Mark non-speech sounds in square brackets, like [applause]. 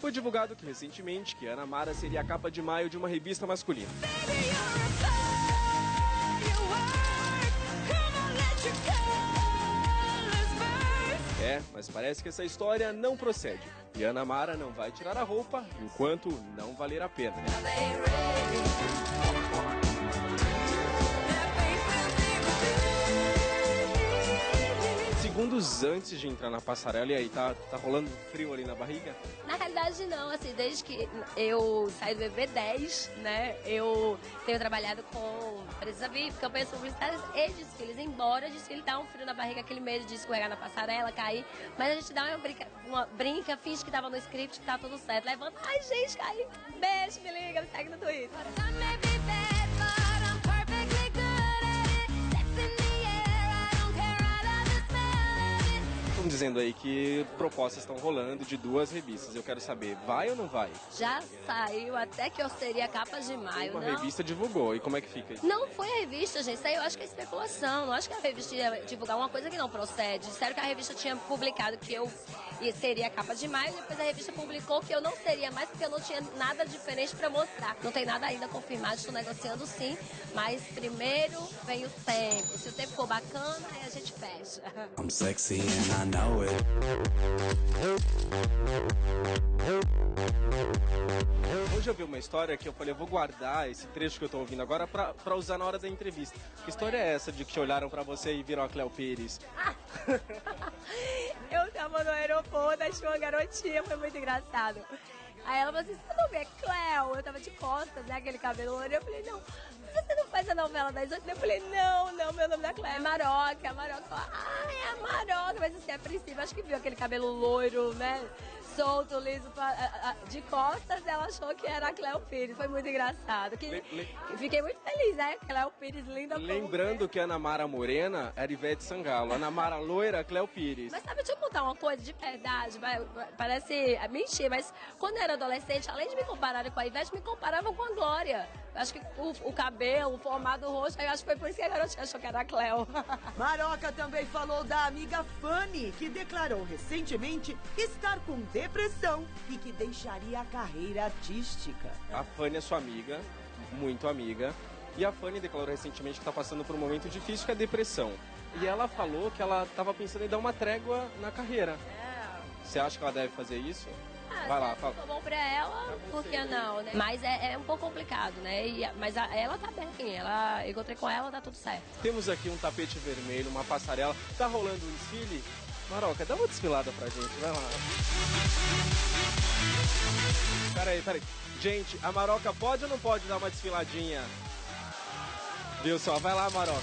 Foi divulgado que recentemente que Ana Mara seria a capa de maio de uma revista masculina. É, mas parece que essa história não procede. E Ana Mara não vai tirar a roupa enquanto não valer a pena. Segundos antes de entrar na passarela, e aí, tá, tá rolando frio ali na barriga? Na realidade, não, assim, desde que eu saí do BB10, né, eu tenho trabalhado com Precisa VIP, campanhas publicitárias e desfiles. Embora desfile dá um frio na barriga, aquele medo de escorregar na passarela, cair, mas a gente dá uma brinca, uma brinca finge que tava no script, que tá tudo certo. Levanta, ai gente, caí, beijo, me liga, me segue no Twitter. Dizendo aí que propostas estão rolando de duas revistas. Eu quero saber, vai ou não vai? Já saiu até que eu seria capa de maio, Uma não? revista divulgou. E como é que fica isso? Não foi a revista, gente. Isso aí eu acho que é especulação. Não acho que a revista ia divulgar uma coisa que não procede. Disseram que a revista tinha publicado que eu ia- seria a capa de maio. Depois a revista publicou que eu não seria mais porque eu não tinha nada diferente pra mostrar. Não tem nada ainda confirmado. Estou negociando sim. Mas primeiro vem o tempo. Se o tempo for bacana, aí a gente fecha. [laughs] I'm sexy and I know it. Hoje eu vi uma história que eu falei, eu vou guardar esse trecho que eu tô ouvindo agora pra, pra usar na hora da entrevista. Que história é essa de que olharam pra você e viram a Cléo Pires? Tava [laughs] [laughs] aeroporto, achei uma garotinha, foi muito engraçado. Aí ela falou assim, você não vê Cleo? Eu tava de costas, né, aquele cabelo loiro. Eu falei, não, você não faz a novela das oito? Eu falei, não, não, meu nome da Cleo é Maroca. A Maroca ah, é a Maroca. Mas assim, a princípio, acho que viu aquele cabelo loiro, né, solto, liso, pa- a- a- de costas. Ela achou que era a Cleo Pires. Foi muito engraçado. Que, Le- le- Fiquei muito feliz, né, Cleo Pires, linda Lembrando que a Ana Mara Morena era Ivete Sangalo, a Ana Mara Loira, Cléo Pires. Mas sabe, deixa eu contar uma coisa de verdade, parece é, mentira, mas quando eu era adolescente, além de me compararem com a Ivete, me comparavam com a Glória. Acho que o, o cabelo, o formato do rosto, eu acho que foi por isso que a garotinha achou que era a Cleo. [laughs] Maroca também falou da amiga Fanny, que declarou recentemente estar com depressão e que deixaria a carreira artística. A Fanny é sua amiga, muito amiga. E a Fanny declarou recentemente que está passando por um momento difícil, que é a depressão. E ela falou que ela estava pensando em dar uma trégua na carreira. Você acha que ela deve fazer isso? Vai lá, fala. Bom pra ela, por que não, né? Mas é, é um pouco complicado, né? E- mas a- ela tá bem, ela, eu encontrei com ela, tá tudo certo. Temos aqui um tapete vermelho, uma passarela. Tá rolando um desfile? Maroca, dá uma desfilada pra gente, vai lá. Peraí, peraí. Gente, a Maroca pode ou não pode dar uma desfiladinha? Viu só? Vai lá, Maroca.